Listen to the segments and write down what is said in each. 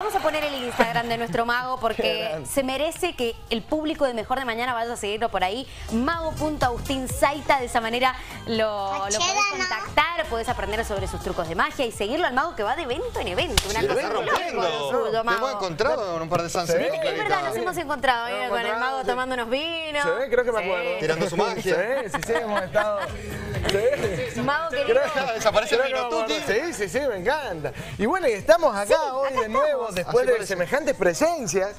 Vamos a poner el Instagram de nuestro mago porque se merece que el público de Mejor de Mañana vaya a seguirlo por ahí. Mago.agustín Saita, de esa manera lo, lo podés contactar, podés aprender sobre sus trucos de magia y seguirlo al mago que va de evento en evento. Una Sí, cosa rompiendo. Te hemos encontrado en un par de Sunset. Es verdad, nos hemos encontrado Nos hemos con el mago tomando unos vinos. Sí, creo que me Sí. acuerdo. Tirando su magia. Sí, sí, sí, hemos estado. Sí. Mago querido. Desaparece que. Sí, sí, sí, me encanta. Y bueno, y estamos acá hoy acá de nuevo, estamos. después Así de parece. semejantes presencias.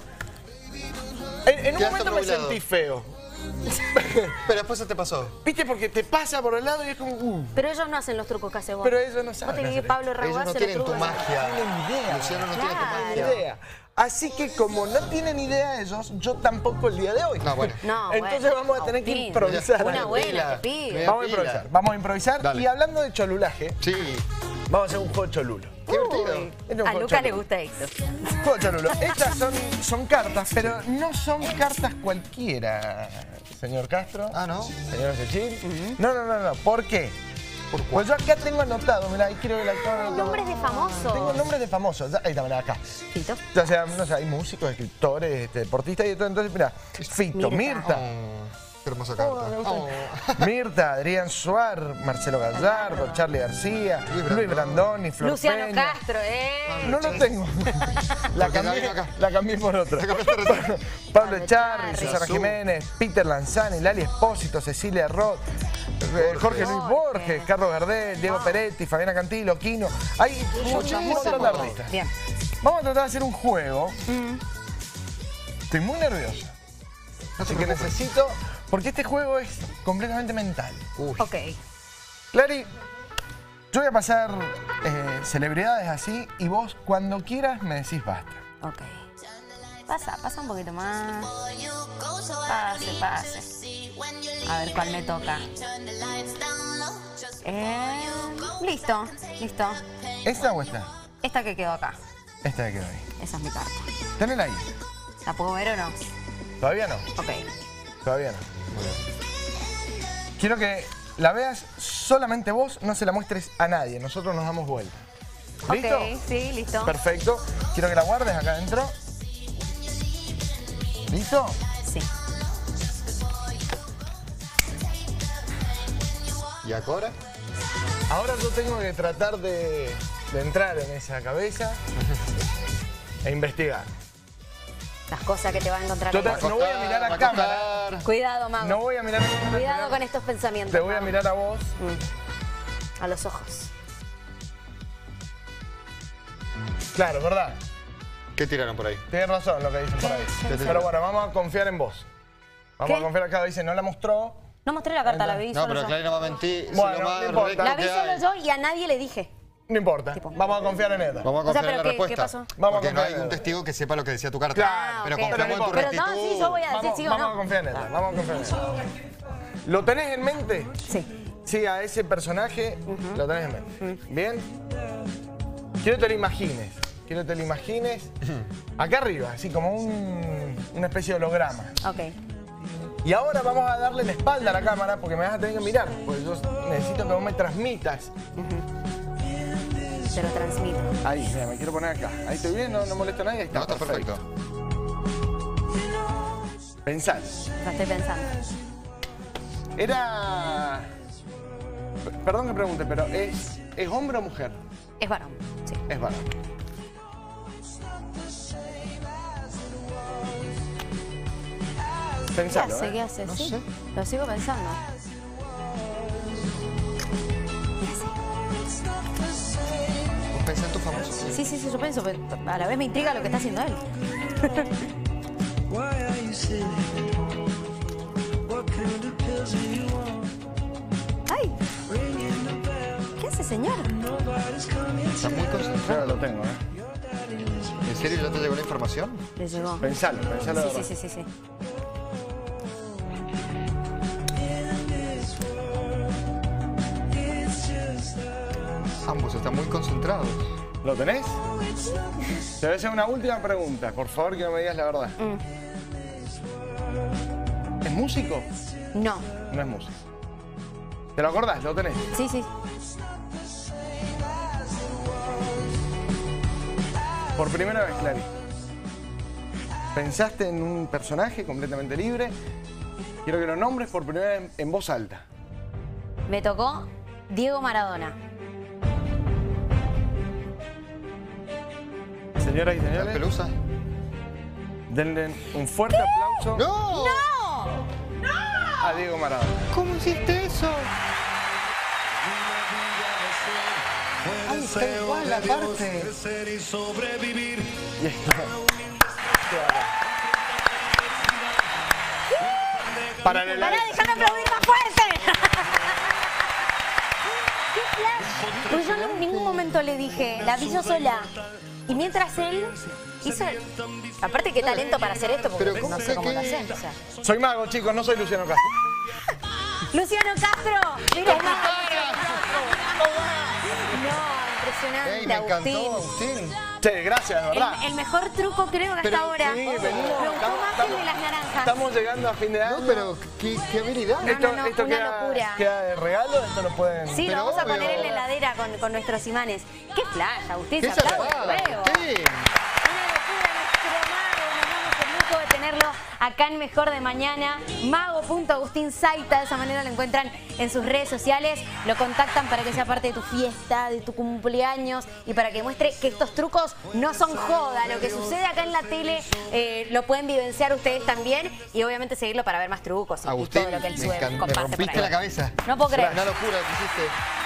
En, en un momento me sentí feo. Pero después se te pasó. ¿Viste? Porque te pasa por el lado y es como. uh, Pero ellos no hacen los trucos que hace vos. pero ellos no Vos saben. te hacer vivís eso. Pablo Ellos Raguaz no tienen tu magia. No tienen idea. Luciano no tiene tu Claro. Ni magia. idea. Así que como no tienen idea ellos, yo tampoco el día de hoy. No, bueno. No, Entonces bueno, vamos a tener que improvisar. Una buena, te. Vamos a improvisar, vamos a improvisar. Dale. Y hablando de cholulaje, Sí. vamos a hacer un juego cholulo. Qué divertido. Uy, a Lucas le gusta esto. Juego de cholulo. Estas son, son cartas, pero no son cartas cualquiera, señor Castro. Ah, ¿no? Señor Sechín. No, no, no, no. ¿Por qué? ¿Por Pues yo acá tengo anotado, mirá, ahí quiero ver la cámara. Nombres de famosos. Tengo nombres de famosos. Ahí está, mirá, acá. Fito. O sea, no sé, hay músicos, escritores, este, deportistas y todo. Entonces, mira, Fito, Mirta. Mirta. Oh, qué hermosa Oh, carta. Oh. Mirta, Adrián Suar, Marcelo Gallardo, Charlie García, Luis Brandoni, Flor Luciano Peña. Castro, eh. No lo tengo. la, cambié, la cambié por otra. Pablo Pablo Charri, Charri. Susana. Jiménez, Peter Lanzani, Lali Espósito, Cecilia Roth, eh, Jorge Luis. Borges, Carlos Gardel, Diego Peretti, Fabiana Cantilo, Quino. Hay de artistas. Bien. Vamos a tratar de hacer un juego. Mm. Estoy muy nervioso. Así que necesito. Porque este juego es completamente mental. Uy. Ok. Clary, yo voy a pasar eh, celebridades así y vos cuando quieras me decís basta. Ok. Pasa, pasa un poquito más. Pase, pase. A ver cuál me toca. Eh, listo, listo. ¿Esta o esta? Esta que quedó acá. Esta que quedó ahí. Esa es mi carta. Tenela ahí. ¿La puedo ver o no? ¿Todavía no? Ok. Todavía no. Quiero que la veas solamente vos, no se la muestres a nadie. Nosotros nos damos vuelta. ¿Listo? Ok, sí, listo. Perfecto. Quiero que la guardes acá adentro. ¿Listo? ¿Y ahora? Ahora yo tengo que tratar de, de entrar en esa cabeza e investigar. Las cosas que te va a encontrar. Yo te- no voy a mirar a Va cámara. costar. Cuidado, mago. No voy a mirar a Cuidado con estos pensamientos. Te voy a mirar a vos. A los ojos. Claro, ¿verdad? ¿Qué tiraron por ahí? Tienes razón lo que dicen por ahí. Pero bueno, vamos a confiar en vos. Vamos ¿Qué? a confiar acá. Dice, no la mostró. No mostré la carta, la vi No, solo pero yo. Clary no va a mentir. Bueno, si lo más no importa. La vi que solo hay. yo y a nadie le dije. No importa. Tipo. Vamos a confiar en ella. Vamos a O sea, confiar en la pero ¿qué- qué respuesta. pasó? Vamos a Porque no hay confiar en un ella. testigo que sepa lo que decía tu carta. Claro, pero ok. confiamos en tu Pero rectitud. no, sí, yo voy a decir Vamos, sí o vamos no. a confiar en ella. Vamos a confiar en ella. ¿Lo tenés en mente? Sí. Sí, a ese personaje lo tenés en mente. ¿Bien? Quiero que te lo imagines. Quiero que te lo imagines acá arriba, así como un- una especie de holograma. Ok. Y ahora vamos a darle la espalda a la cámara porque me vas a tener que mirar. Porque yo necesito que vos me transmitas. Te lo transmito. Ahí, mira, me quiero poner acá. Ahí estoy bien, no, no molesta a nadie. Ahí está, No, está perfecto. Pensar. Lo estoy pensando. Era... Perdón que pregunte, pero ¿es, ¿es hombre o mujer? Es varón. Sí. Es varón. ¿Qué Pensalo, hace? ¿eh? ¿Qué hace? No sí. sé. Lo sigo pensando. ¿Vos pensás en tus famosos? Sí, sí, sí, yo pienso, pero a la vez me intriga lo que está haciendo él. Why are you sitting? What kind of pills do you want? ¡Ay! ¿Qué hace, señor? Estás muy concentrado. Lo tengo, ¿eh? ¿En serio ya te llegó la información? Le llegó. Pensalo, pensalo. Sí, sí, sí, sí, sí. Ambos están muy concentrados. ¿Lo tenés? Te voy a hacer una última pregunta. Por favor, que no me digas la verdad. Mm. ¿Es músico? No. No es músico. ¿Te lo acordás? ¿Lo tenés? Sí, sí. Por primera vez, Clary. Pensaste en un personaje completamente libre. Quiero que lo nombres por primera vez en voz alta. Me tocó Diego Maradona. Señoras y ¿La señores, pelusa? denle un fuerte aplauso ¡No! a Diego Maradona. ¿Cómo hiciste eso? Ay, está igual la parte. Y esto- Para el ¡Pará, déjame aplaudir más fuerte! ¡Qué flash! Porque yo en ningún momento le dije, la vi yo sola. Y mientras él hizo... Aparte, qué talento para hacer esto, porque Pero ¿cómo no sé que cómo lo qué? hace. o sea. Soy mago, chicos, no soy Luciano Castro. Luciano Castro, mira No, impresionante, Ey, me Agustín. encantó, Agustín. Sí, gracias, de verdad. El, el mejor truco creo que Pero hasta ahora. Sí, venimos. estamos- más el de las naranjas. Estamos llegando a fin de año. No, pero qué, qué habilidad. No, esto no, esto una queda, locura. queda de regalo, esto lo pueden... Sí, lo vamos a poner en la heladera con, con nuestros imanes. ¡Qué flash, Agustín! ¿Qué Se aplaude salvada, luego. Agustín? Una locura nuestro mago. Nos damos el lujo de tenerlo acá en Mejor de Mañana. Mago.agustín Saita. De esa manera lo encuentran en sus redes sociales. Lo contactan para que sea parte de tu fiesta, de tu cumpleaños y para que muestre que estos trucos no son joda. Lo que sucede acá en la tele eh, lo pueden vivenciar ustedes también y obviamente seguirlo para ver más trucos y, todo lo que él sube, me comparte por rompiste ahí. la cabeza. No puedo creer. Una locura que hiciste.